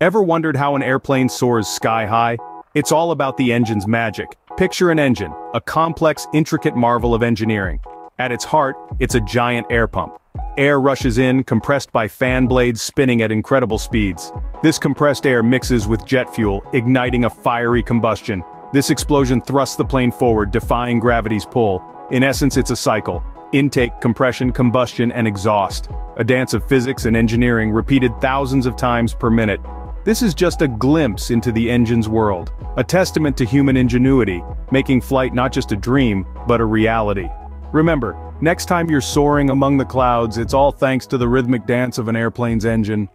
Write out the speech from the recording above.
Ever wondered how an airplane soars sky-high? It's all about the engine's magic. Picture an engine, a complex, intricate marvel of engineering. At its heart, it's a giant air pump. Air rushes in, compressed by fan blades spinning at incredible speeds. This compressed air mixes with jet fuel, igniting a fiery combustion. This explosion thrusts the plane forward, defying gravity's pull. In essence it's a cycle. Intake, compression, combustion, and exhaust. A dance of physics and engineering repeated thousands of times per minute. This is just a glimpse into the engine's world, a testament to human ingenuity, making flight not just a dream, but a reality. Remember, next time you're soaring among the clouds it's all thanks to the rhythmic dance of an airplane's engine.